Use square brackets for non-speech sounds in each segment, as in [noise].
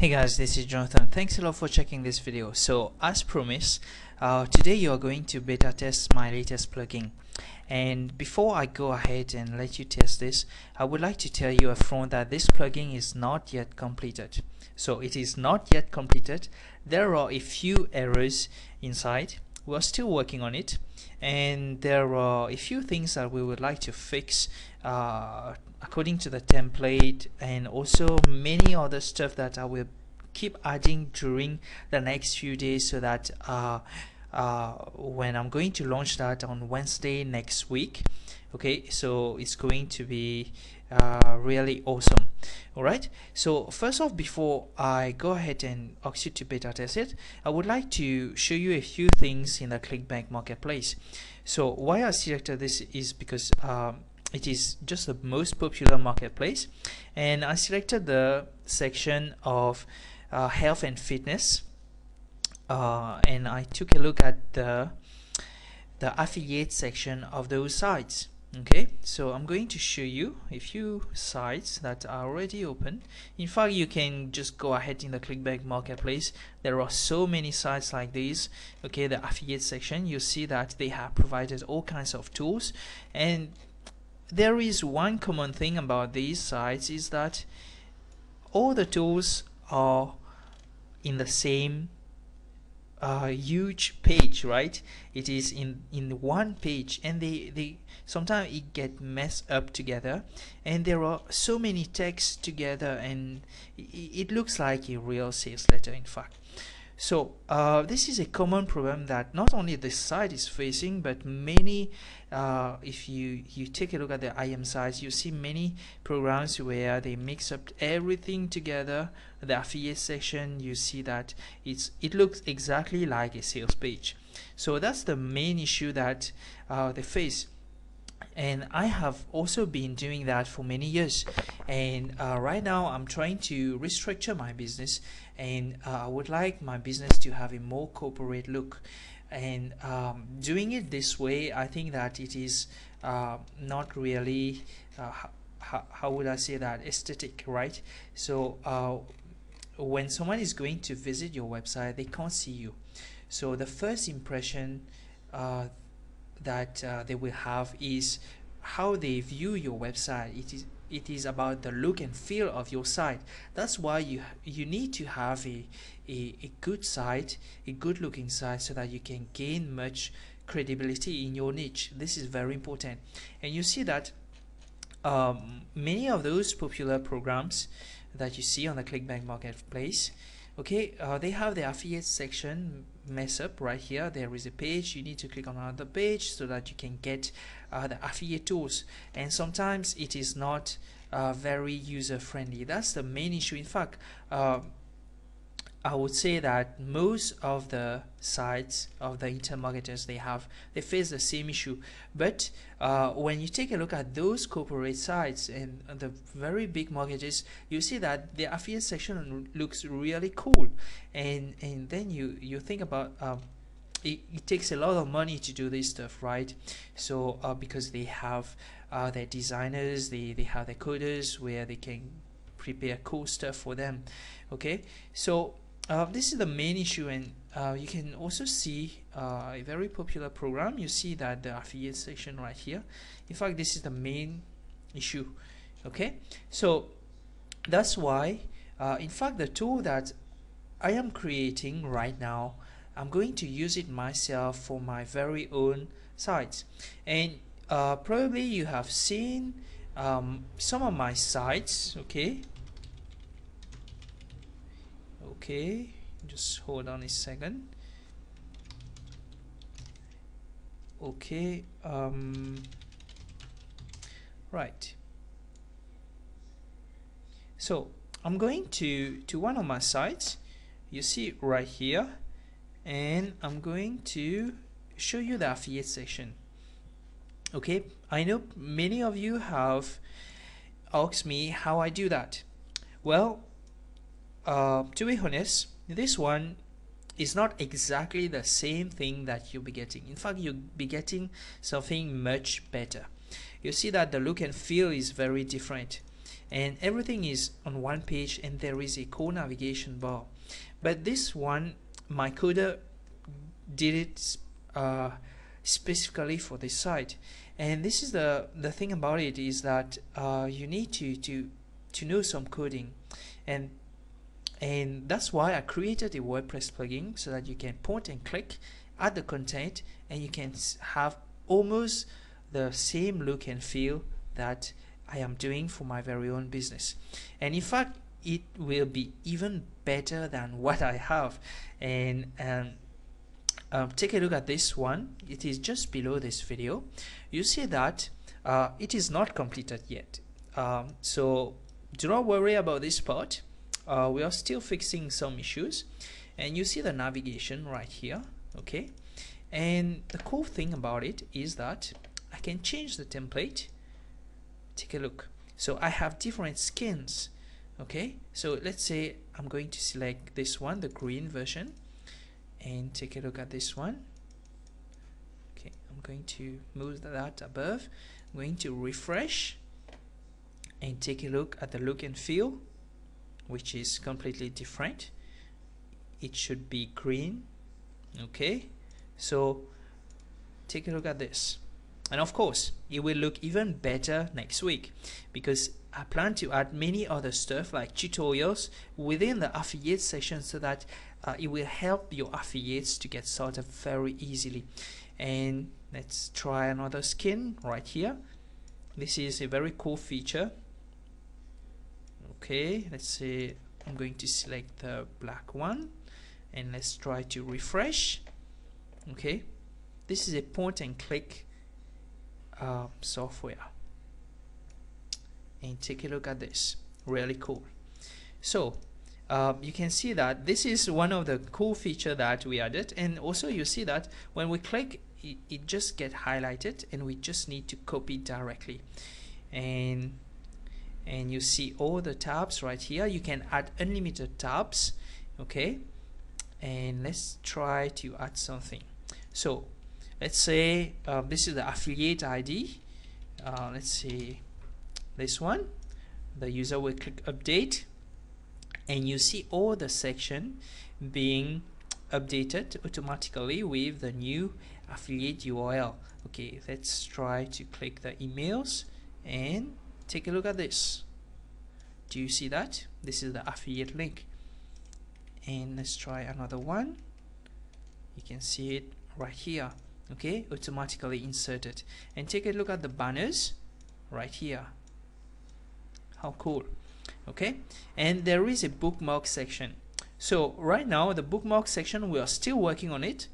Hey guys, this is Jonathan. Thanks a lot for checking this video. So as promised, uh, today you are going to beta test my latest plugin. And before I go ahead and let you test this, I would like to tell you upfront that this plugin is not yet completed. So it is not yet completed. There are a few errors inside. We are still working on it. And there are a few things that we would like to fix uh, according to the template and also many other stuff that I will keep adding during the next few days so that uh, uh, when I'm going to launch that on Wednesday next week okay so it's going to be uh, really awesome. Alright so first off before I go ahead and you to beta test it I would like to show you a few things in the ClickBank marketplace. So why I selected this is because um, it is just the most popular marketplace and I selected the section of uh, health and fitness uh, and I took a look at the the affiliate section of those sites okay so I'm going to show you a few sites that are already open. In fact you can just go ahead in the clickbank marketplace. There are so many sites like these okay the affiliate section. You see that they have provided all kinds of tools. And there is one common thing about these sites is that all the tools are in the same uh, huge page right? It is in in one page and they they sometimes it get messed up together and there are so many texts together and it, it looks like a real sales letter in fact so uh, this is a common problem that not only the site is facing, but many, uh, if you, you take a look at the IM sites, you see many programs where they mix up everything together. The affiliate section, you see that it's it looks exactly like a sales page. So that's the main issue that uh, they face and I have also been doing that for many years. And uh, right now I'm trying to restructure my business. And uh, I would like my business to have a more corporate look. And um, doing it this way I think that it is uh, not really uh, how, how would I say that? Aesthetic right? So uh, when someone is going to visit your website they can't see you. So the first impression uh, that uh, they will have is how they view your website. It is it is about the look and feel of your site. That's why you you need to have a, a, a good site a good looking site so that you can gain much credibility in your niche. This is very important. And you see that um, many of those popular programs that you see on the clickbank marketplace okay uh, they have the affiliate section mess up right here. There is a page. You need to click on another page so that you can get uh, the affiliate tools. And sometimes it is not uh, very user friendly that's the main issue. In fact uh, I would say that most of the sites of the internet marketers they have they face the same issue. But uh, when you take a look at those corporate sites and the very big mortgages you see that the affiliate section looks really cool. And and then you you think about um, it, it, takes a lot of money to do this stuff right? So uh, because they have uh, their designers they, they have their coders where they can prepare cool stuff for them okay? So uh, this is the main issue and uh, you can also see uh, a very popular program. You see that the affiliate section right here. In fact this is the main issue okay? So that's why uh, in fact the tool that I am creating right now I'm going to use it myself for my very own sites. And uh, probably you have seen um, some of my sites okay okay just hold on a second. Okay um right. So I'm going to to one of my sites. You see right here. And I'm going to show you the affiliate section. Okay I know many of you have asked me how I do that. Well uh, to be honest this one is not exactly the same thing that you'll be getting. In fact you'll be getting something much better. You see that the look and feel is very different and everything is on one page and there is a core navigation bar. But this one my coder did it uh, specifically for this site. And this is the the thing about it is that uh, you need to to to know some coding. And and that's why I created a WordPress plugin so that you can point and click add the content and you can have almost the same look and feel that I am doing for my very own business. And in fact it will be even better than [laughs] what I have. And um, um, take a look at this one. It is just below this video. You see that uh, it is not completed yet. Um, so do not worry about this part uh, we are still fixing some issues. And you see the navigation right here okay? And the cool thing about it is that I can change the template. Take a look. So I have different skins okay? So let's say I'm going to select this one the green version. And take a look at this one. Okay I'm going to move that above. I'm going to refresh and take a look at the look and feel which is completely different. It should be green okay? So take a look at this. And of course it will look even better next week because I plan to add many other stuff like tutorials within the affiliate section so that uh, it will help your affiliates to get started very easily. And let's try another skin right here. This is a very cool feature okay let's say I'm going to select the black one and let's try to refresh okay? This is a point and click uh, software. And take a look at this. Really cool. So uh, you can see that this is one of the cool feature that we added. And also you see that when we click it, it just get highlighted and we just need to copy directly. And and you see all the tabs right here. You can add unlimited tabs okay? And let's try to add something. So let's say uh, this is the affiliate ID uh, let's see this one. The user will click update. And you see all the section being updated automatically with the new affiliate URL okay let's try to click the emails and take a look at this. Do you see that? This is the affiliate link. And let's try another one. You can see it right here. Okay automatically inserted. And take a look at the banners right here. How cool. Okay and there is a bookmark section. So right now the bookmark section we are still working on it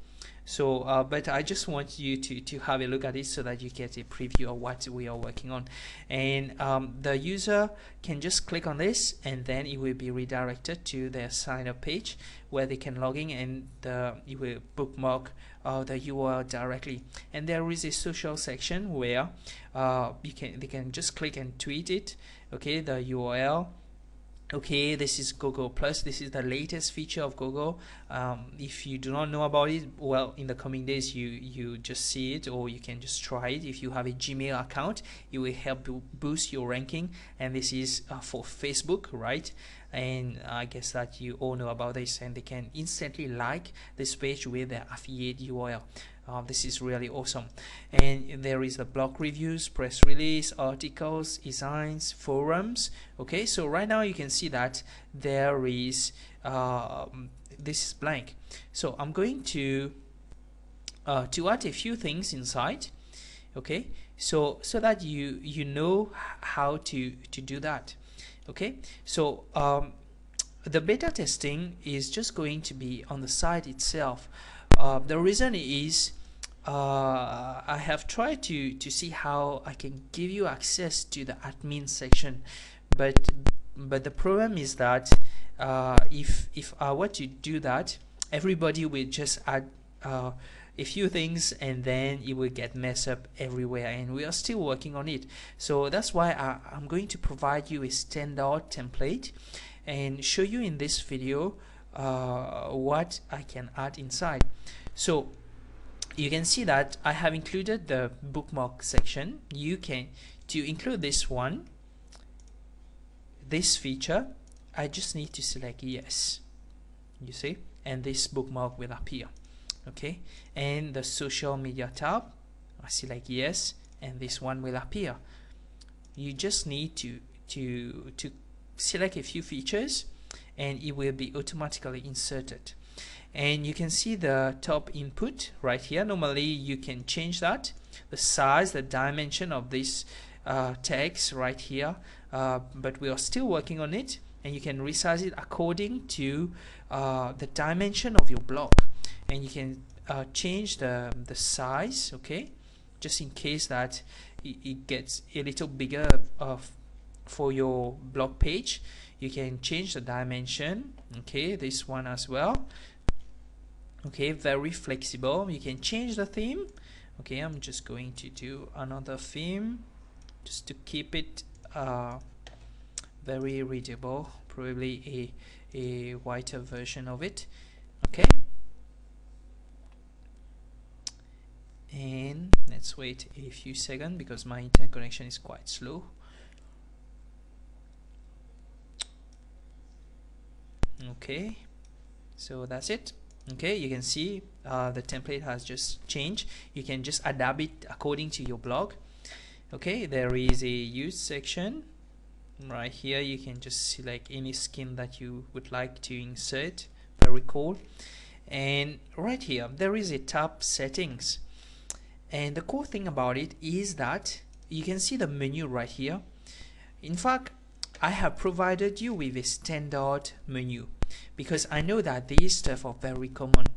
so uh, but I just want you to to have a look at it so that you get a preview of what we are working on. And um, the user can just click on this and then it will be redirected to their sign up page where they can log in and uh, it will bookmark uh, the URL directly. And there is a social section where uh, you can they can just click and tweet it okay the URL okay this is google plus. This is the latest feature of google. Um, if you do not know about it well in the coming days you you just see it or you can just try it. If you have a gmail account it will help boost your ranking. And this is uh, for facebook right? And I guess that you all know about this and they can instantly like this page with their affiliate URL uh, this is really awesome. And there is the blog reviews press release articles designs forums. Okay so right now you can see that there is uh, this is blank. So I'm going to uh, to add a few things inside. Okay so so that you you know how to to do that. Okay so um, the beta testing is just going to be on the site itself uh, the reason is uh, I have tried to to see how I can give you access to the admin section but but the problem is that uh, if if I were to do that everybody will just add uh, a few things and then it will get messed up everywhere and we are still working on it. So that's why I, I'm going to provide you a standard template and show you in this video uh, what I can add inside. So you can see that I have included the bookmark section. You can to include this one this feature I just need to select yes you see and this bookmark will appear okay? And the social media tab I select yes and this one will appear. You just need to to to select a few features and it will be automatically inserted. And you can see the top input right here. Normally you can change that. The size the dimension of this uh, text right here uh, but we are still working on it and you can resize it according to uh, the dimension of your block. And you can uh, change the, the size okay? Just in case that it, it gets a little bigger of for your blog page you can change the dimension okay this one as well. Okay very flexible. You can change the theme. Okay I'm just going to do another theme just to keep it uh, very readable probably a, a whiter version of it. Okay. And let's wait a few seconds because my internet connection is quite slow okay so that's it. Okay you can see uh, the template has just changed. You can just adapt it according to your blog. Okay there is a use section. Right here you can just select any skin that you would like to insert very cool and right here there is a tab settings. And the cool thing about it is that you can see the menu right here. In fact I have provided you with a standard menu because I know that these stuff are very common.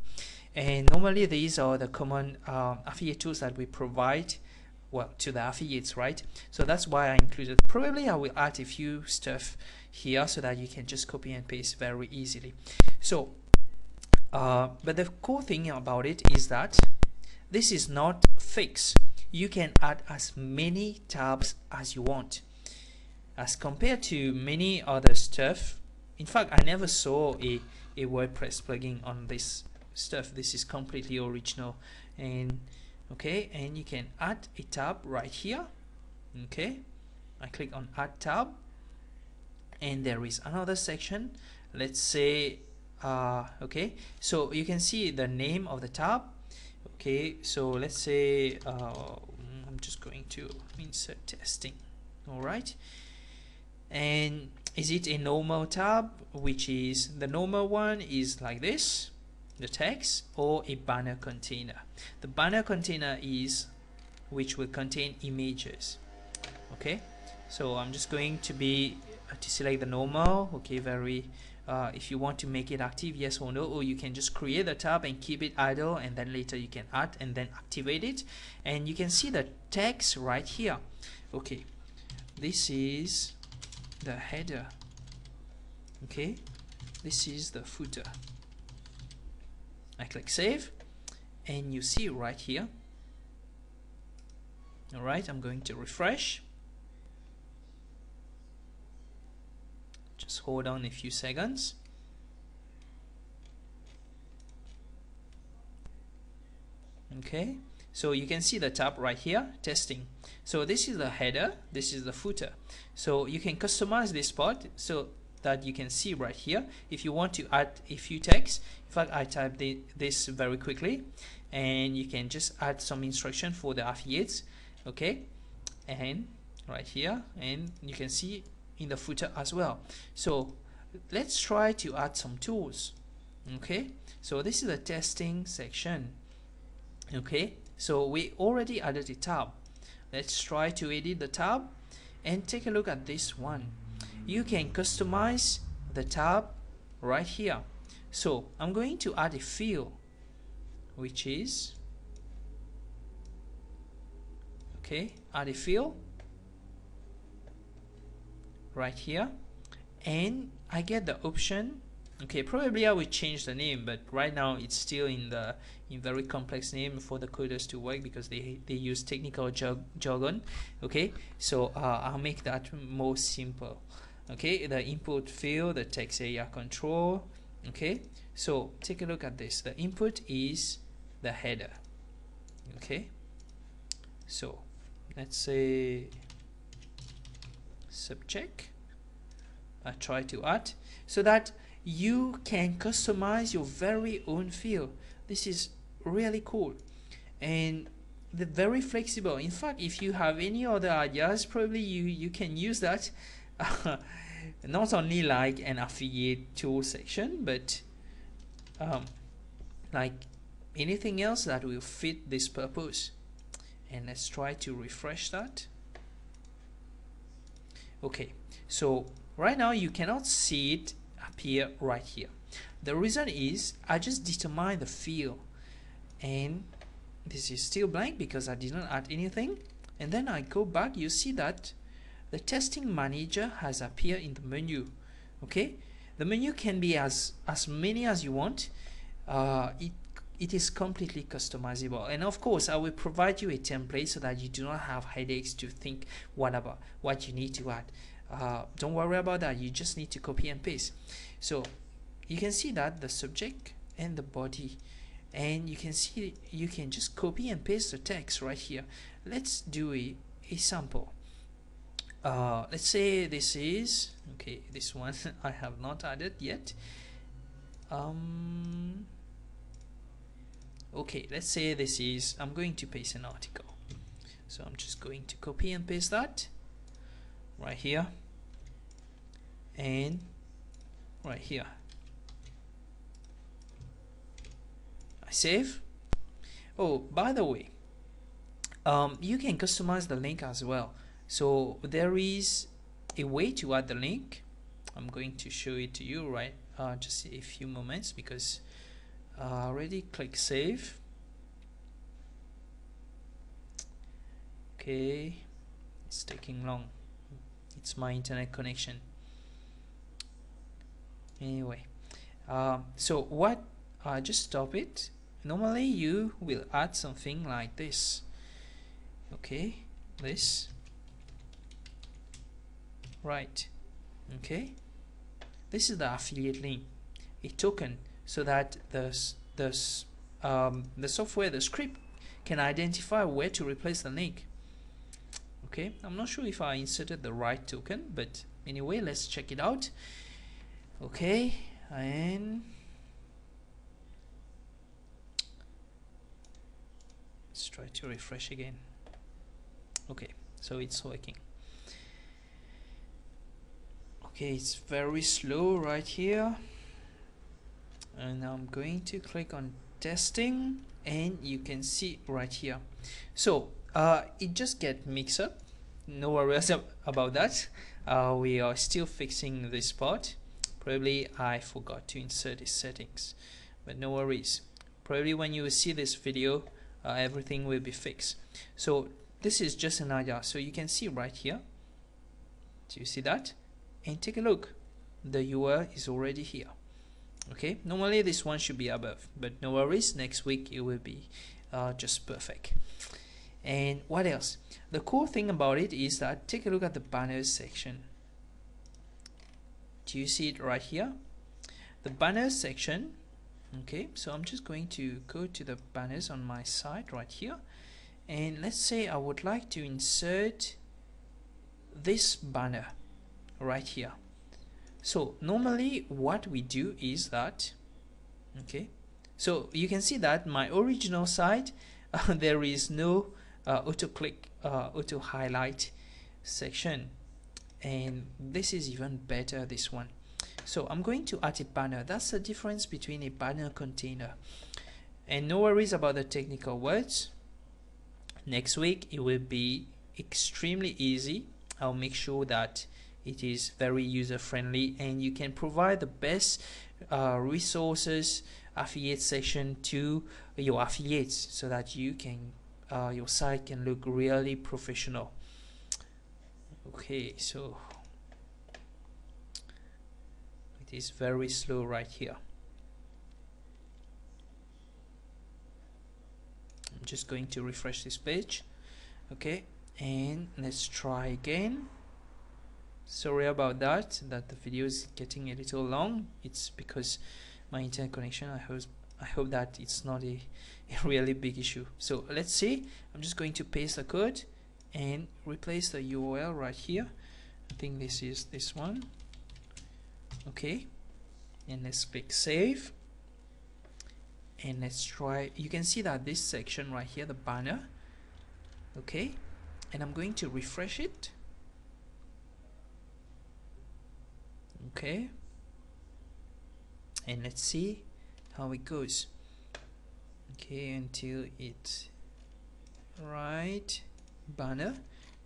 And normally these are the common uh, affiliate tools that we provide well to the affiliates right? So that's why I included probably I will add a few stuff here so that you can just copy and paste very easily. So uh, but the cool thing about it is that this is not fixed. You can add as many tabs as you want as compared to many other stuff. In fact I never saw a, a WordPress plugin on this stuff. This is completely original. And okay and you can add a tab right here. Okay I click on add tab. And there is another section. Let's say uh, okay so you can see the name of the tab. Okay so let's say uh, I'm just going to insert testing. All right and is it a normal tab which is the normal one is like this the text or a banner container? The banner container is which will contain images okay? So I'm just going to be uh, to select the normal okay very uh, if you want to make it active yes or no or you can just create the tab and keep it idle and then later you can add and then activate it. And you can see the text right here okay? This is the header. Okay this is the footer. I click save and you see right here. Alright I'm going to refresh. Just hold on a few seconds. Okay so you can see the tab right here testing. So this is the header this is the footer. So you can customize this part so that you can see right here. If you want to add a few text in fact I type the, this very quickly. And you can just add some instruction for the affiliates okay? And right here and you can see in the footer as well. So let's try to add some tools okay? So this is the testing section okay so we already added a tab. Let's try to edit the tab and take a look at this one. You can customize the tab right here. So I'm going to add a field which is okay add a field right here. And I get the option okay probably I will change the name but right now it's still in the in very complex name for the coders to work because they they use technical jargon. Okay so uh, I'll make that more simple. Okay the input field the text area control. Okay so take a look at this. The input is the header. Okay so let's say subject I try to add so that you can customize your very own feel. This is really cool. And very flexible. In fact if you have any other ideas probably you you can use that. [laughs] Not only like an affiliate tool section but um, like anything else that will fit this purpose. And let's try to refresh that. Okay so right now you cannot see it appear right here. The reason is I just determine the field. And this is still blank because I didn't add anything. And then I go back you see that the testing manager has appeared in the menu okay? The menu can be as as many as you want. Uh, it it is completely customizable. And of course I will provide you a template so that you do not have headaches to think what about what you need to add uh, don't worry about that. You just need to copy and paste. So you can see that the subject and the body and you can see you can just copy and paste the text right here. Let's do a, a sample. Uh, let's say this is okay this one [laughs] I have not added yet. Um, okay let's say this is I'm going to paste an article. So I'm just going to copy and paste that right here and right here. I save. Oh by the way um, you can customize the link as well. So there is a way to add the link. I'm going to show it to you right uh, just a few moments because I already click save. Okay it's taking long it's my internet connection. Anyway um, so what uh, just stop it. Normally you will add something like this. Okay this. Right okay. This is the affiliate link a token so that the the um, the software the script can identify where to replace the link okay I'm not sure if I inserted the right token but anyway let's check it out. Okay and let's try to refresh again. Okay so it's working. Okay it's very slow right here. And I'm going to click on testing and you can see right here. So uh, it just get mixed up. No worries about that. Uh, we are still fixing this part. Probably I forgot to insert these settings but no worries. Probably when you see this video uh, everything will be fixed. So this is just an idea. So you can see right here. Do you see that? And take a look. The URL is already here. Okay? Normally this one should be above but no worries. Next week it will be uh, just perfect and what else? The cool thing about it is that take a look at the banners section. Do you see it right here? The banners section okay so I'm just going to go to the banners on my side right here. And let's say I would like to insert this banner right here. So normally what we do is that okay so you can see that my original site uh, [laughs] there is no uh, auto click uh, auto highlight section. And this is even better this one. So I'm going to add a banner. That's the difference between a banner container. And no worries about the technical words. Next week it will be extremely easy. I'll make sure that it is very user friendly and you can provide the best uh, resources affiliate section to your affiliates so that you can uh, your site can look really professional. Okay so it is very slow right here. I'm just going to refresh this page. Okay and let's try again. Sorry about that that the video is getting a little long. It's because my internet connection I hope I hope that it's not a, [laughs] a really big issue. So let's see. I'm just going to paste the code and replace the URL right here. I think this is this one. Okay. And let's click save. And let's try you can see that this section right here the banner. Okay. And I'm going to refresh it. Okay. And let's see how it goes. Okay until it right banner.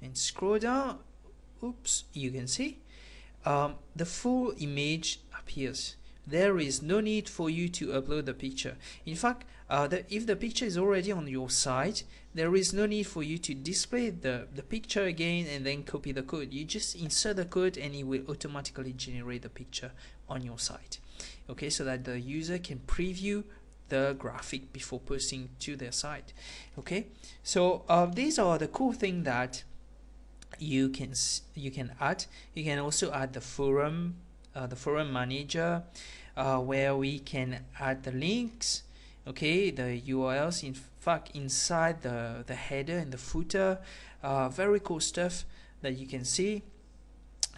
And scroll down. Oops you can see. Um, the full image appears. There is no need for you to upload the picture. In fact uh, the, if the picture is already on your site there is no need for you to display the, the picture again and then copy the code. You just insert the code and it will automatically generate the picture on your site okay so that the user can preview the graphic before posting to their site. Okay so uh, these are the cool thing that you can you can add. You can also add the forum uh, the forum manager uh, where we can add the links okay the URLs in fact inside the the header and the footer. Uh, very cool stuff that you can see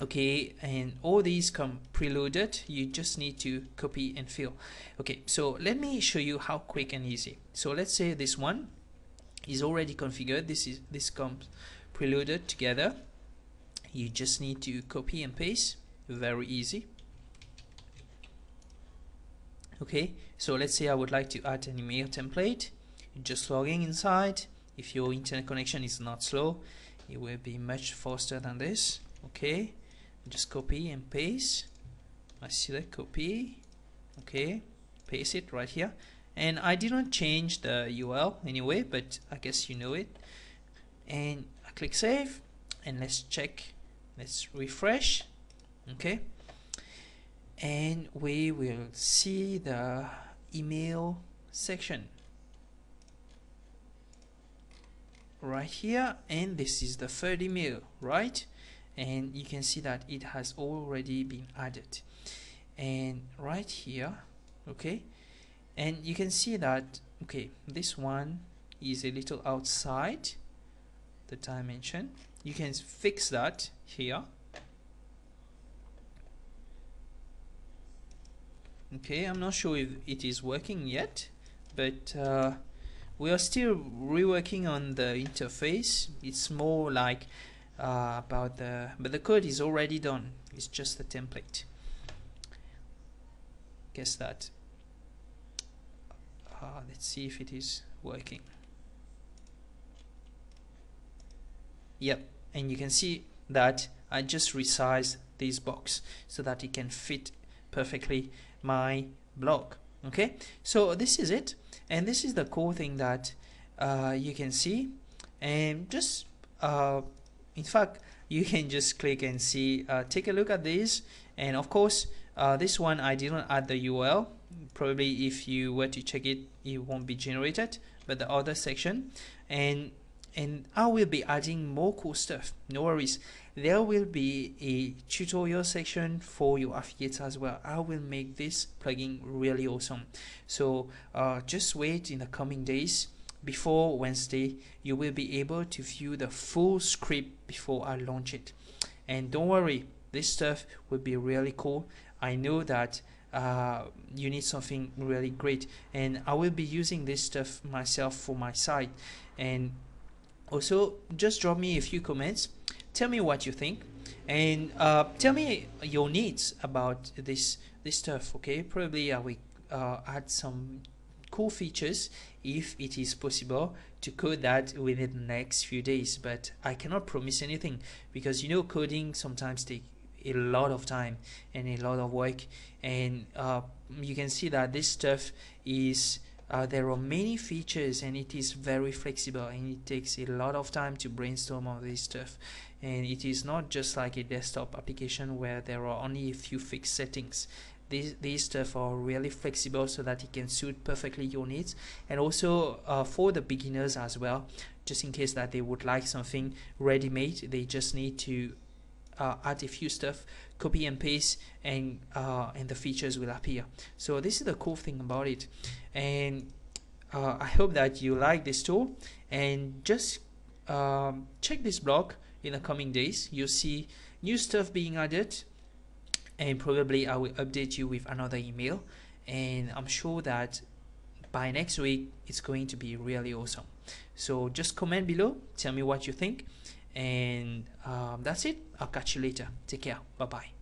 okay and all these come preloaded. You just need to copy and fill. Okay so let me show you how quick and easy. So let's say this one is already configured. This is this comes preloaded together. You just need to copy and paste. Very easy. Okay so let's say I would like to add an email template. Just logging inside. If your internet connection is not slow it will be much faster than this. Okay just copy and paste. I select copy. Okay paste it right here. And I didn't change the URL anyway but I guess you know it. And I click save and let's check. Let's refresh. Okay. And we will see the email section. Right here and this is the third email right and you can see that it has already been added. And right here okay and you can see that okay this one is a little outside the dimension. You can fix that here. Okay I'm not sure if it is working yet but uh, we are still reworking on the interface. It's more like uh, about the but the code is already done. It's just the template. Guess that. Uh, let's see if it is working. Yep and you can see that I just resized this box so that it can fit perfectly my block okay? So this is it and this is the cool thing that uh, you can see. And just uh, in fact you [laughs] can just click and see uh, take a look at this. And of course uh, this one I didn't add the URL probably if you were to check it it won't be generated but the other section. And and I will be adding more cool stuff. No worries. There will be a tutorial section for your affiliates as well. I will make this plugin really awesome. So uh, just wait in the coming days before Wednesday you will be able to view the full script before I launch it. And don't worry this stuff will be really cool. I know that uh, you need something really great. And I will be using this stuff myself for my site. And also just drop me a few comments. Tell me what you think. And uh, tell me your needs about this this stuff okay? Probably I will uh, add some cool features if it is possible to code that within the next few days but I cannot promise anything because you know coding sometimes take a lot of time and a lot of work. And uh, you can see that this stuff is uh, there are many features and it is very flexible and it takes a lot of time to brainstorm all this stuff. And it is not just like a desktop application where there are only a few fixed settings these, these stuff are really flexible so that it can suit perfectly your needs. And also uh, for the beginners as well just in case that they would like something ready-made they just need to uh, add a few stuff copy and paste and uh, and the features will appear. So this is the cool thing about it. And uh, I hope that you like this tool. And just um, check this blog in the coming days. You'll see new stuff being added and probably I will update you with another email. And I'm sure that by next week it's going to be really awesome. So just comment below tell me what you think. And um, that's it. I'll catch you later. Take care. Bye bye